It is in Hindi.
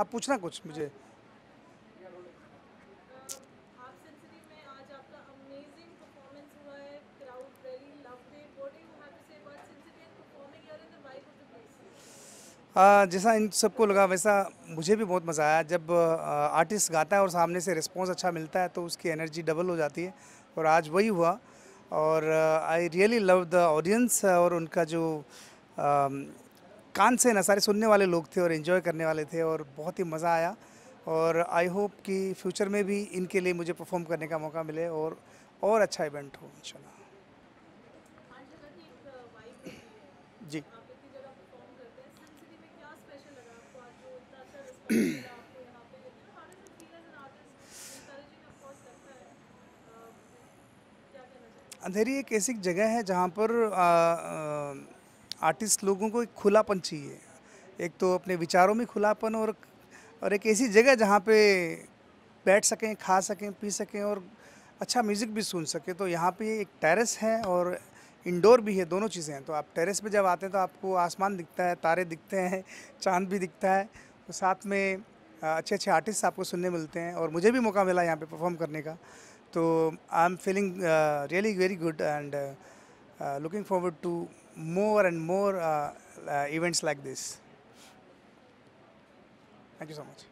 आप पूछना कुछ मुझे। है जैसा इन सबको लगा वैसा मुझे भी बहुत मज़ा आया। जब आर्टिस्ट गाता है और सामने से रिस्पॉन्स अच्छा मिलता है तो उसकी एनर्जी डबल हो जाती है। और आज वही हुआ। और I really love the audience और उनका जो कान से ना, सारे सुनने वाले लोग थे और एंजॉय करने वाले थे और बहुत ही मज़ा आया। और आई होप कि फ्यूचर में भी इनके लिए मुझे परफॉर्म करने का मौका मिले और और अच्छा इवेंट हो इंशाल्लाह जी। अंधेरी एक ऐसी जगह है जहाँ पर आर्टिस्ट लोगों को एक खुलापन चाहिए। एक तो अपने विचारों में खुलापन और और एक ऐसी जगह जहाँ पे बैठ सकें, खा सकें, पी सकें और अच्छा म्यूज़िक भी सुन सकें। तो यहाँ पे एक टेरेस है और इंडोर भी है, दोनों चीज़ें हैं। तो आप टेरेस पे जब आते हैं तो आपको आसमान दिखता है, तारे दिखते हैं, चाँद भी दिखता है। तो साथ में अच्छे अच्छे आर्टिस्ट आपको सुनने मिलते हैं और मुझे भी मौका मिला यहाँ परफॉर्म करने का। तो I am feeling really very good and Uh, looking forward to more and more uh, uh, events like this. Thank you so much.